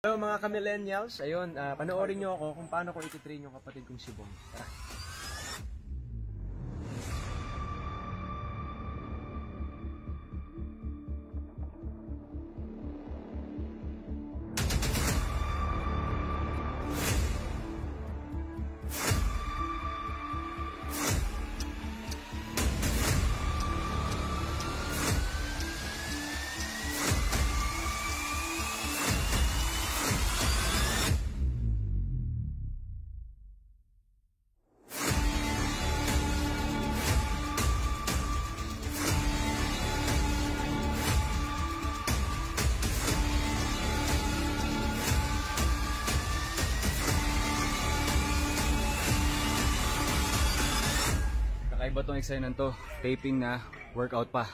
Hello mga ka-millennials, ayun, ah, panoorin nyo ako kung paano ko ititrain yung kapatid kong si Bong. Kakaiba tong exercise to. Taping na, workout pa.